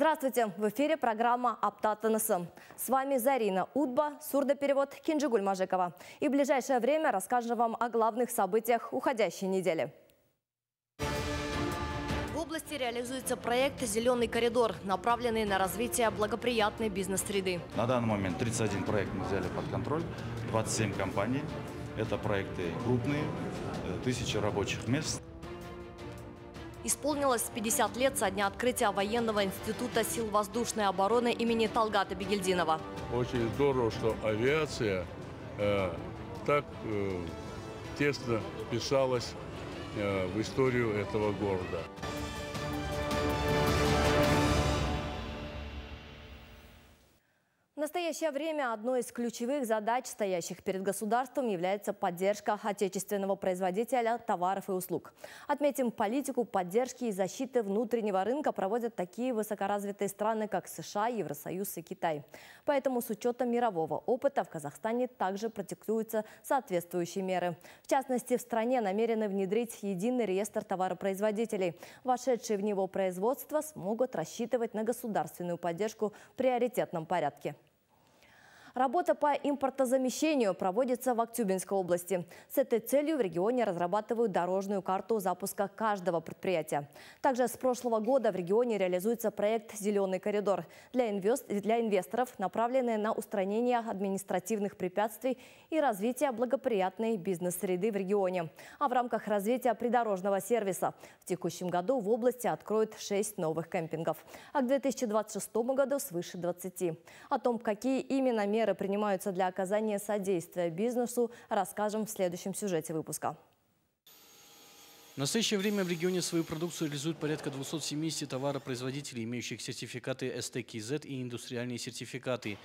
Здравствуйте! В эфире программа «Аптат НСМ». С вами Зарина Удба, сурдоперевод Кинджигуль Мажекова. И в ближайшее время расскажем вам о главных событиях уходящей недели. В области реализуется проект «Зеленый коридор», направленный на развитие благоприятной бизнес-среды. На данный момент 31 проект мы взяли под контроль, 27 компаний. Это проекты крупные, э, тысячи рабочих мест. Исполнилось 50 лет со дня открытия военного института сил воздушной обороны имени Талгата Бегельдинова. Очень здорово, что авиация э, так э, тесно вписалась э, в историю этого города. Настоящее время одной из ключевых задач, стоящих перед государством, является поддержка отечественного производителя товаров и услуг. Отметим, политику поддержки и защиты внутреннего рынка проводят такие высокоразвитые страны, как США, Евросоюз и Китай. Поэтому с учетом мирового опыта в Казахстане также практикуются соответствующие меры. В частности, в стране намерены внедрить единый реестр товаропроизводителей. Вошедшие в него производства смогут рассчитывать на государственную поддержку в приоритетном порядке. Работа по импортозамещению проводится в Актюбинской области. С этой целью в регионе разрабатывают дорожную карту запуска каждого предприятия. Также с прошлого года в регионе реализуется проект «Зеленый коридор» для, инвест... для инвесторов, направленный на устранение административных препятствий и развитие благоприятной бизнес-среды в регионе. А в рамках развития придорожного сервиса в текущем году в области откроют 6 новых кемпингов, а к 2026 году свыше 20. О том, какие именно меры меры принимаются для оказания содействия бизнесу, расскажем в следующем сюжете выпуска. В настоящее время в регионе свою продукцию реализуют порядка 270 товаропроизводителей, имеющих сертификаты СТКЗ и индустриальные сертификаты.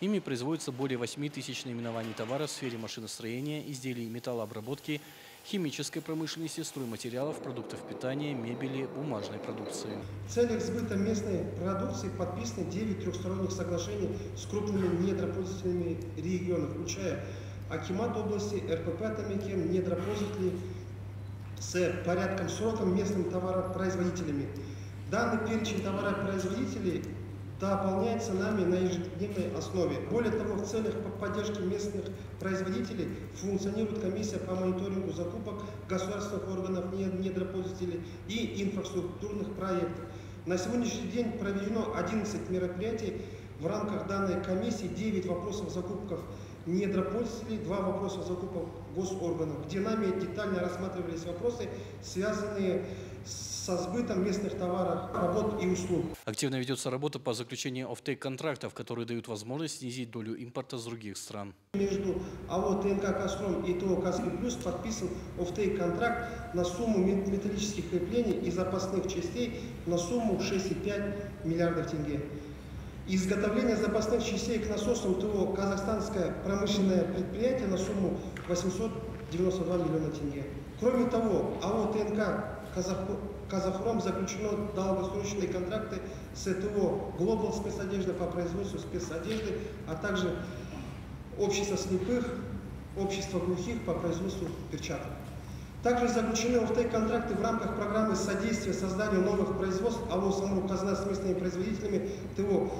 Ими производится более 8 тысяч наименований товаров в сфере машиностроения, изделий металлообработки, химической промышленности, стройматериалов, продуктов питания, мебели, бумажной продукции. В целях сбыта местной продукции подписаны 9 трехсторонних соглашений с крупными недропользователями региона, включая Акимат области, РПП Атамикен, недропользователи с порядком сроком местными товаропроизводителями. Данный перечень товаропроизводителей дополняется нами на ежедневной основе. Более того, в целях поддержки местных производителей функционирует комиссия по мониторингу закупок государственных органов недропользователей и инфраструктурных проектов. На сегодняшний день проведено 11 мероприятий в рамках данной комиссии, 9 вопросов закупков недропользователей, 2 вопроса закупок госорганов, где нами детально рассматривались вопросы, связанные с со сбытом местных товаров, работ и услуг. Активно ведется работа по заключению офтейк-контрактов, которые дают возможность снизить долю импорта с других стран. Между АО ТНК «Кастром» и ТО «Каспий Плюс» подписан офтейк-контракт на сумму металлических креплений и запасных частей на сумму 6,5 миллиардов тенге. Изготовление запасных частей к насосам ТО «Казахстанское промышленное предприятие» на сумму 892 миллиона тенге. Кроме того, АО ТНК Казахром заключено долгосрочные контракты с ЭТО Global спецодежда по производству спецодежды, а также общество слепых, общество глухих по производству перчаток. Также заключены offtake -контракты в рамках программы содействия созданию новых производств АО «Самрук Казна» с местными производителями ТОО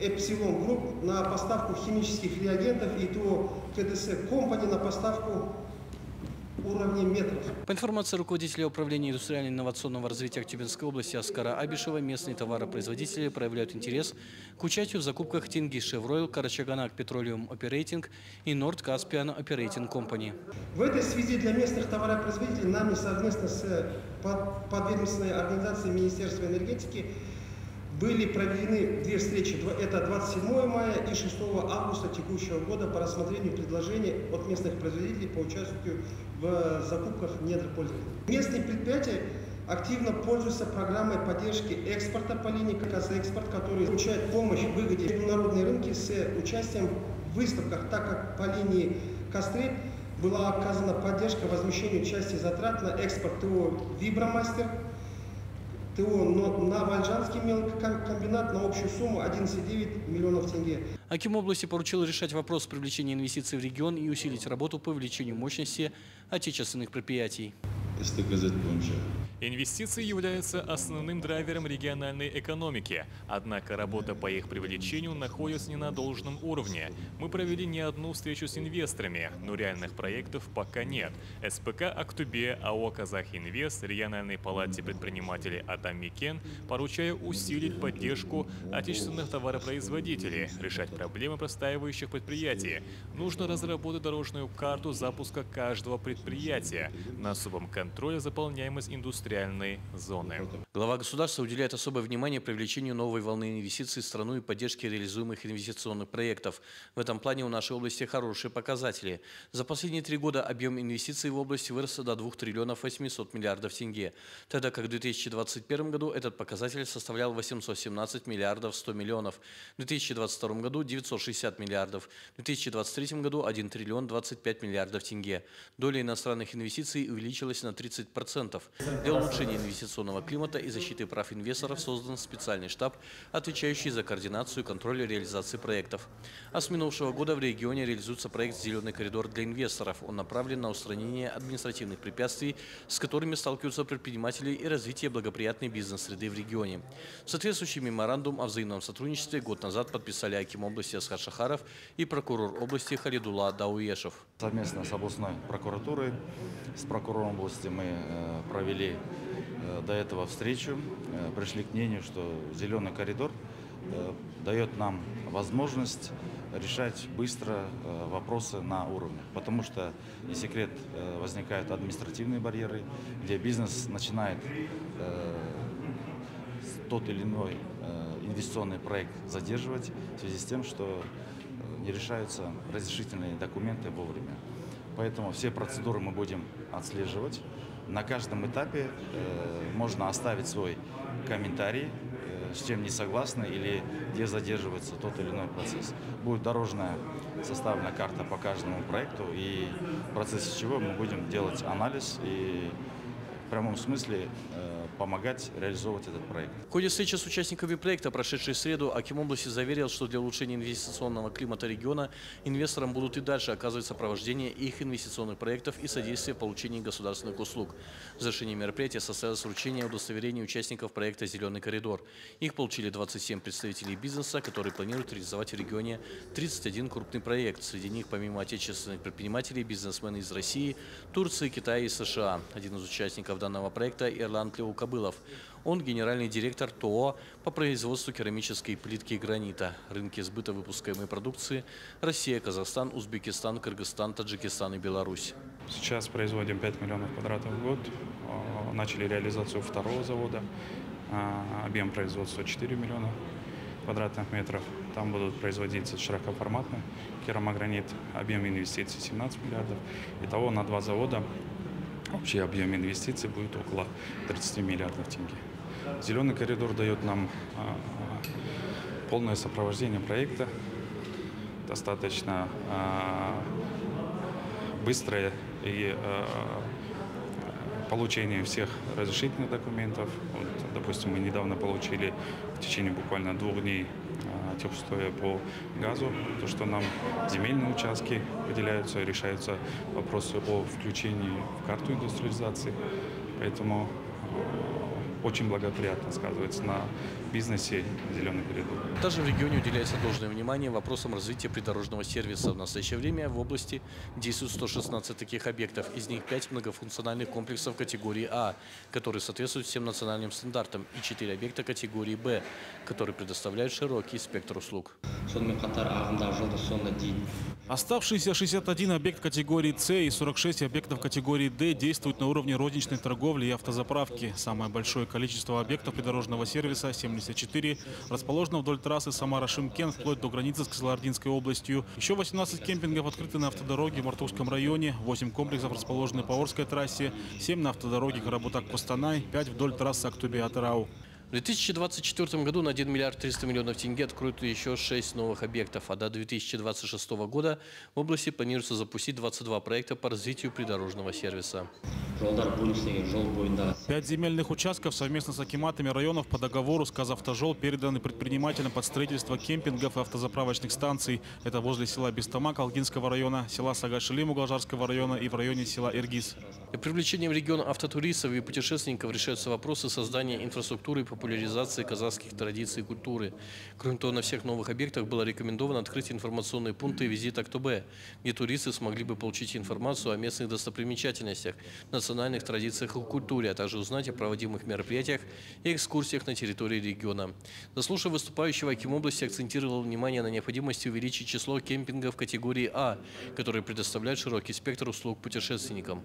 Эпсилон Групп на поставку химических реагентов и ТОО КДС Компани на поставку уровнемеров. По информации руководителя управления индустриально-инновационного развития Актюбинской области Аскара Абишева, местные товаропроизводители проявляют интерес к участию в закупках Тенгизшевройл, Карачаганак Петролиум Оперейтинг и Норд Каспиан Оперейтинг Компани. В этой связи для местных товаропроизводителей нами совместно с подведомственной организацией Министерства энергетики были проведены две встречи, это 27 мая и 6 августа текущего года по рассмотрению предложений от местных производителей по участию в закупках недропользователей. Местные предприятия активно пользуются программой поддержки экспорта по линии «Казэкспорт», который получает помощь в выгоде международные рынки с участием в выставках, так как по линии «Кастрит» была оказана поддержка возмещению части затрат на экспорт ТО «Вибромастер», ТО на Вальжанский мелкокомбинат на общую сумму 11,9 миллионов тенге. Аким области поручил решать вопрос привлечения инвестиций в регион и усилить работу по увеличению мощности отечественных предприятий. Инвестиции являются основным драйвером региональной экономики, однако работа по их привлечению находится не на должном уровне. Мы провели не одну встречу с инвесторами, но реальных проектов пока нет. СПК «Актубе», АО «Казахинвест», региональной палате предпринимателей «Адам Микен» поручая усилить поддержку отечественных товаропроизводителей, решать проблемы простаивающих предприятий. Нужно разработать дорожную карту запуска каждого предприятия. На особом контроле заполняемость индустриальной зоны. Глава государства уделяет особое внимание привлечению новой волны инвестиций в страну и поддержке реализуемых инвестиционных проектов. В этом плане у нашей области хорошие показатели. За последние три года объем инвестиций в области вырос до 2 триллионов 800 миллиардов тенге, тогда как в 2021 году этот показатель составлял 817 миллиардов 100 миллионов, в 2022 году 960 миллиардов, в 2023 году 1 триллион 25 миллиардов тенге. Доля иностранных инвестиций увеличилась на 30%. Для улучшения инвестиционного климата и защиты прав инвесторов создан специальный штаб, отвечающий за координацию и контроль реализации проектов. А с минувшего года в регионе реализуется проект «Зеленый коридор для инвесторов». Он направлен на устранение административных препятствий, с которыми сталкиваются предприниматели и развитие благоприятной бизнес-среды в регионе. Соответствующий меморандум о взаимном сотрудничестве год назад подписали Аким области Асхар Шахаров и прокурор области Халидула Дауешев. Совместно с областной прокуратурой, с прокурором области мы э, провели Э, до этого встречу, э, пришли к мнению, что зеленый коридор дает нам возможность решать быстро вопросы на уровне. Потому что, не секрет, возникают административные барьеры, где бизнес начинает тот или иной инвестиционный проект задерживать в связи с тем, что не решаются разрешительные документы вовремя. Поэтому все процедуры мы будем отслеживать на каждом этапе э, можно оставить свой комментарий, э, с чем не согласны или где задерживается тот или иной процесс. Будет дорожная составлена карта по каждому проекту, и в процессе чего мы будем делать анализ и в прямом смысле э, помогать реализовывать этот проект. В ходе встречи с участниками проекта, прошедшей среду, Аким области заверил, что для улучшения инвестиционного климата региона инвесторам будут и дальше оказывать сопровождение их инвестиционных проектов и содействие в государственных услуг. В завершении мероприятия состоялось вручение удостоверений участников проекта «Зеленый коридор». Их получили 27 представителей бизнеса, которые планируют реализовать в регионе 31 крупный проект. Среди них, помимо отечественных предпринимателей, бизнесмены из России, Турции, Китая и США. Один из участников данного проекта – Ирланд Леукаб Кобылов. Он генеральный директор ТОО по производству керамической плитки и гранита. Рынки сбыта выпускаемой продукции – Россия, Казахстан, Узбекистан, Кыргызстан, Таджикистан и Беларусь. Сейчас производим 5 миллионов квадратов в год. Начали реализацию второго завода. А, объем производства 4 миллиона квадратных метров. Там будут производиться широкоформатный керамогранит. Объем инвестиций 17 миллиардов. Итого на два завода Общий объем инвестиций будет около 30 миллиардов тенге. Зеленый коридор дает нам а, полное сопровождение проекта, достаточно а, быстрое и а, получение всех разрешительных документов. Допустим, мы недавно получили в течение буквально двух дней теплостоя по газу, то, что нам земельные участки выделяются, решаются вопросы о включении в карту индустриализации. Поэтому очень благоприятно сказывается на бизнесе «Зеленый коридор». Также в регионе уделяется должное внимание вопросам развития придорожного сервиса. В настоящее время в области действуют 116 таких объектов, из них 5 многофункциональных комплексов категории А, которые соответствуют всем национальным стандартам, и 4 объекта категории Б, которые предоставляют широкий спектр услуг. Оставшиеся 61 объект категории С и 46 объектов категории Д действуют на уровне розничной торговли и автозаправки. Самое большое количество объектов придорожного сервиса – 74, расположено вдоль трассы Самара-Шимкент вплоть до границы с Кызылординской областью. Еще 18 кемпингов открыты на автодороге в Мартовском районе, 8 комплексов расположены по Орской трассе, 7 на автодороге Карабутак-Костанай, 5 вдоль трассы Актубе-Атырау. В 2024 году на 1 миллиард 300 миллионов тенге откроют еще 6 новых объектов, а до 2026 года в области планируется запустить 22 проекта по развитию придорожного сервиса. Пять земельных участков совместно с акиматами районов по договору с Казавтожол переданы предпринимателям под строительство кемпингов и автозаправочных станций. Это возле села Бестама Калгинского района, села Сагашили Муглажарского района и в районе села Иргиз. Для привлечения в регион автотуристов и путешественников решаются вопросы создания инфраструктуры и популяризации казахских традиций и культуры. Кроме того, на всех новых объектах было рекомендовано открыть информационные пункты визита Актобе, где туристы смогли бы получить информацию о местных достопримечательностях, национальных традициях и культуре, а также узнать о проводимых мероприятиях и экскурсиях на территории региона. Заслушав выступающего, Аким области акцентировал внимание на необходимости увеличить число кемпингов категории А, которые предоставляют широкий спектр услуг путешественникам.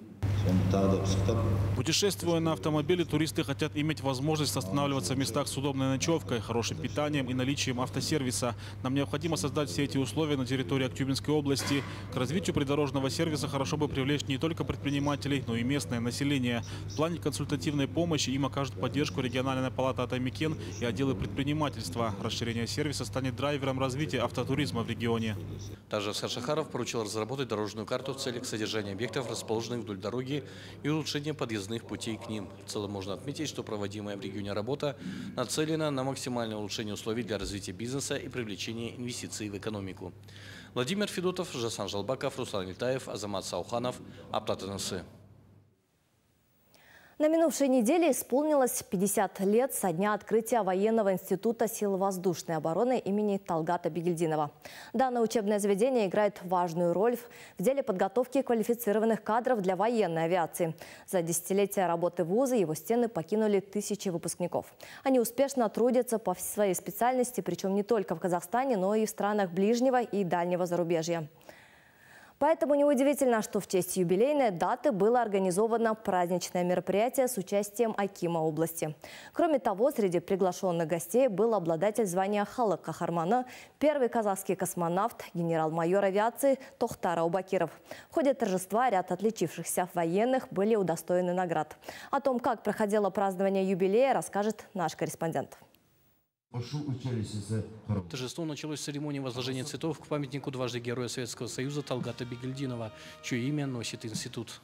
Путешествуя на автомобиле, туристы хотят иметь возможность останавливаться в местах с удобной ночевкой, хорошим питанием и наличием автосервиса. Нам необходимо создать все эти условия на территории Актюбинской области. К развитию придорожного сервиса хорошо бы привлечь не только предпринимателей, но и местное население. В плане консультативной помощи им окажут поддержку региональная палата Атамикен и отделы предпринимательства. Расширение сервиса станет драйвером развития автотуризма в регионе. Также Шахаров поручил разработать дорожную карту в целях содержания объектов, расположенных вдоль дороги и улучшения подъездных путей к ним. В целом можно отметить, что проводимая в регионе работа нацелена на максимальное улучшение условий для развития бизнеса и привлечения инвестиций в экономику. Владимир Федотов, Жасан Жалбаков, Руслан Витаев, Азамат Сауханов, Аптатанасы. На минувшей неделе исполнилось 50 лет со дня открытия Военного института сил воздушной обороны имени Талгата Бегельдинова. Данное учебное заведение играет важную роль в деле подготовки квалифицированных кадров для военной авиации. За десятилетия работы вуза его стены покинули тысячи выпускников. Они успешно трудятся по своей специальности, причем не только в Казахстане, но и в странах ближнего и дальнего зарубежья. Поэтому неудивительно, что в честь юбилейной даты было организовано праздничное мероприятие с участием Акима области. Кроме того, среди приглашенных гостей был обладатель звания Халак Кахармана, первый казахский космонавт, генерал-майор авиации Тохтар Аубакиров. В ходе торжества ряд отличившихся военных были удостоены наград. О том, как проходило празднование юбилея, расскажет наш корреспондент. Торжество началось с церемонии возложения цветов к памятнику дважды Героя Советского Союза Талгата Бегельдинова, чье имя носит институт.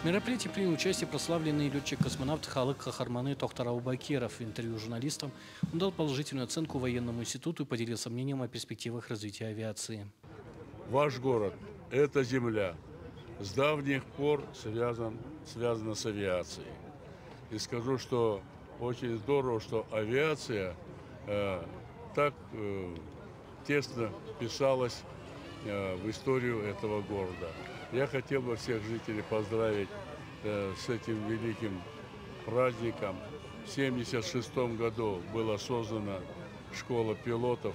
В мероприятии принял участие прославленный летчик-космонавт Халык Хахарманы Тохтар Аубакиров. В интервью журналистам он дал положительную оценку военному институту и поделился мнением о перспективах развития авиации. Ваш город – это земля. С давних пор связан, связана с авиацией. И скажу, что очень здорово, что авиация э, так э, тесно вписалась э, в историю этого города. Я хотел бы всех жителей поздравить э, с этим великим праздником. В 1976 году была создана школа пилотов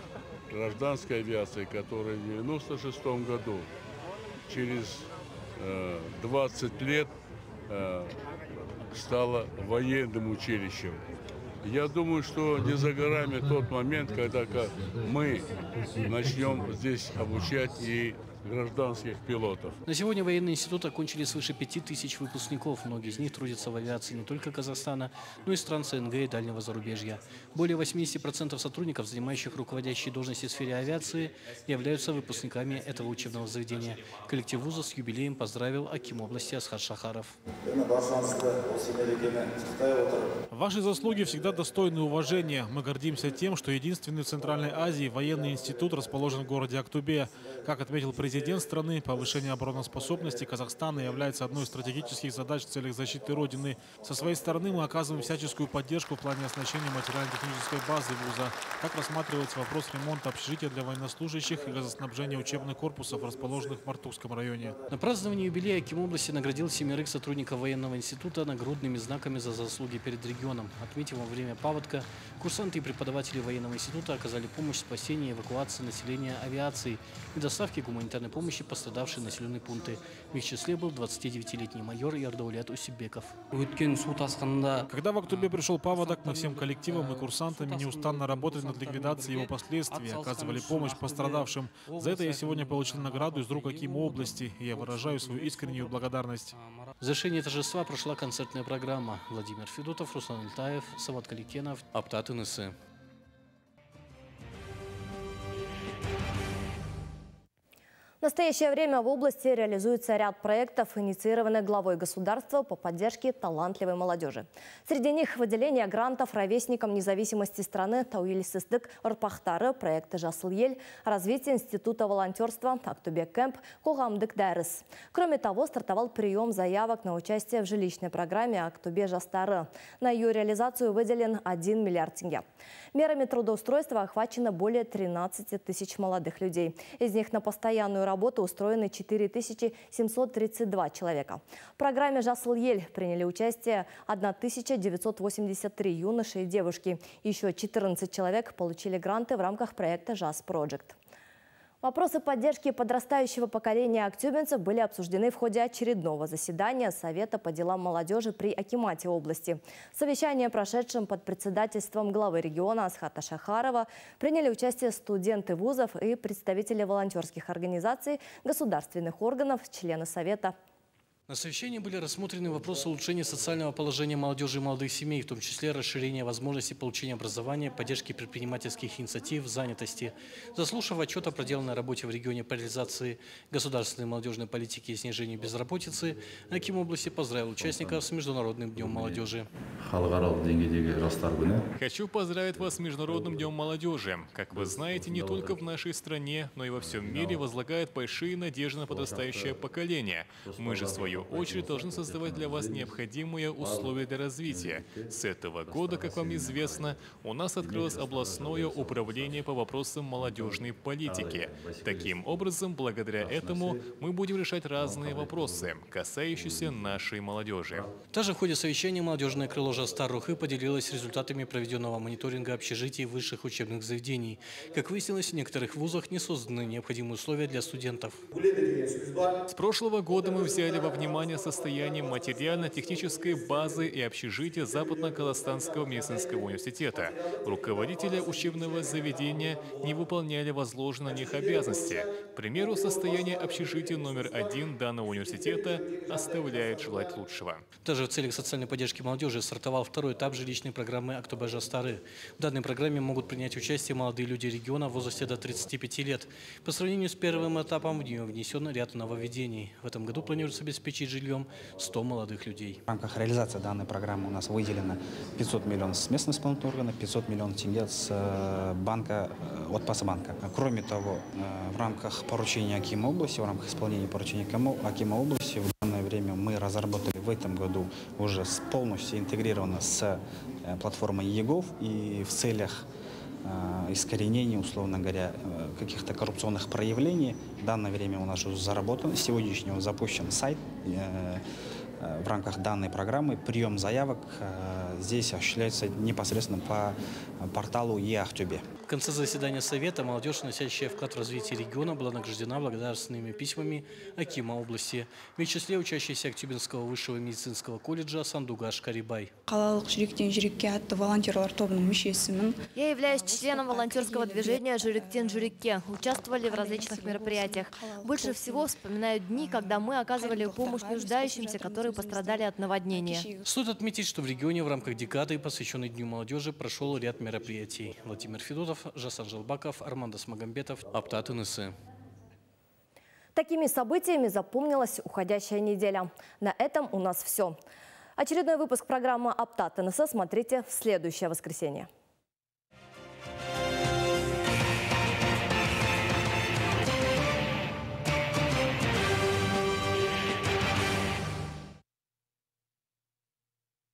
гражданской авиации, которая в 1996 году через э, 20 лет э, стало военным училищем. Я думаю, что не за горами тот момент, когда мы начнем здесь обучать и гражданских пилотов. На сегодня военный институт окончили свыше пяти тысяч выпускников. Многие из них трудятся в авиации не только Казахстана, но и стран СНГ и дальнего зарубежья. Более 80% сотрудников, занимающих руководящие должности в сфере авиации, являются выпускниками этого учебного заведения. Коллектив вуза с юбилеем поздравил Аким области Асхат Шахаров. Ваши заслуги всегда достойны уважения. Мы гордимся тем, что единственный в Центральной Азии военный институт расположен в городе Актубе. Как отметил президент страны, повышение обороноспособности Казахстана является одной из стратегических задач в целях защиты Родины. Со своей стороны мы оказываем всяческую поддержку в плане оснащения материально-технической базы вуза. Как рассматривается вопрос ремонта общежития для военнослужащих и газоснабжения учебных корпусов, расположенных в Мартукском районе. На праздновании юбилея Аким области наградил семерых сотрудников военного института нагрудными знаками за заслуги перед регионом. Отметив во время паводка, курсанты и преподаватели военного института оказали помощь в спасении и эвакуации населения авиации и доставке гуманитарной гуманитарной помощи пострадавшие населенные пункты. В их числе был 29-летний майор Ярдаулят Усибеков. Когда в Актубе пришел паводок, мы всем коллективом и курсантами неустанно работали над ликвидацией его последствий, оказывали помощь пострадавшим. За это я сегодня получил награду из рук Акима области, и я выражаю свою искреннюю благодарность. В завершении торжества прошла концертная программа. Владимир Федотов, Руслан Ильтаев, Сават Каликенов, Аптат В настоящее время в области реализуется ряд проектов, инициированных главой государства по поддержке талантливой молодежи. Среди них выделение грантов ровесникам независимости страны Тауилисыздык Рпахтары, проекты Жасыл Ель, развитие Института волонтерства Актубе Кэмп, Когамдык Дәріс. Кроме того, стартовал прием заявок на участие в жилищной программе Актубе Жастары. На ее реализацию выделен 1 миллиард тенге. Мерами трудоустройства охвачено более 13 тысяч молодых людей. Из них на постоянную работу устроены 4732 человека. В программе «Жасыл ель» приняли участие 1983 юноши и девушки. Еще 14 человек получили гранты в рамках проекта «Жас Project. Вопросы поддержки подрастающего поколения актюбинцев были обсуждены в ходе очередного заседания Совета по делам молодежи при Акимате области. В совещании, прошедшем под председательством главы региона Асхата Шахарова, приняли участие студенты вузов и представители волонтерских организаций, государственных органов, члены Совета. На совещании были рассмотрены вопросы улучшения социального положения молодежи и молодых семей, в том числе расширения возможностей получения образования, поддержки предпринимательских инициатив, занятости. Заслушав отчет о проделанной работе в регионе по реализации государственной молодежной политики и снижению безработицы, Аким области поздравил участников с Международным днем молодежи. Хочу поздравить вас с Международным днем молодежи. Как вы знаете, не только в нашей стране, но и во всем мире возлагает большие надежды на подрастающее поколение. Мы же свою свою очередь, должны создавать для вас необходимые условия для развития. С этого года, как вам известно, у нас открылось областное управление по вопросам молодежной политики. Таким образом, благодаря этому мы будем решать разные вопросы, касающиеся нашей молодежи. Также в ходе совещания молодежное крыло Жастарухы поделилось результатами проведенного мониторинга общежитий высших учебных заведений. Как выяснилось, в некоторых вузах не созданы необходимые условия для студентов. С прошлого года мы взяли во внимание внимание состоянием материально-технической базы и общежития Западно-Казахстанского медицинского университета. Руководители учебного заведения не выполняли возложенные на них обязанности. К примеру, состояние общежития номер один данного университета оставляет желать лучшего. Также в целях социальной поддержки молодежи стартовал второй этап жилищной программы «Актобажа Стары». В данной программе могут принять участие молодые люди региона в возрасте до 35 лет. По сравнению с первым этапом в нее внесен ряд нововведений. В этом году планируется обеспечить обеспечить жильем 100 молодых людей. В рамках реализации данной программы у нас выделено 500 миллионов с местных исполнительных органов, 500 миллионов тенге с э, банка, э, от Пасбанка. Кроме того, э, в рамках поручения Акима области, в рамках исполнения поручения Акима области в данное время мы разработали в этом году уже полностью интегрировано с платформой ЕГОВ и в целях искоренения, условно говоря, каких-то коррупционных проявлений. В данное время у нас уже заработан, сегодняшнего запущен сайт э, э, в рамках данной программы. Прием заявок э, здесь осуществляется непосредственно по порталу ЕАХТЮБе. В конце заседания Совета молодежь, носящая вклад в развитие региона, была награждена благодарственными письмами Акима области. В их числе учащийся Актюбинского высшего медицинского колледжа Сандугаш Карибай. Я являюсь членом волонтерского движения «Жюриктен Жюрикке». Участвовали в различных мероприятиях. Больше всего вспоминаю дни, когда мы оказывали помощь нуждающимся, которые пострадали от наводнения. Стоит отметить, что в регионе в рамках декады, посвященной Дню молодежи, прошел ряд мероприятий. Владимир Федотов, Жасан Желбаков, Армандо Смагамбетов, Аптат НСы. Такими событиями запомнилась уходящая неделя. На этом у нас все. Очередной выпуск программы «Аптат НС» смотрите в следующее воскресенье.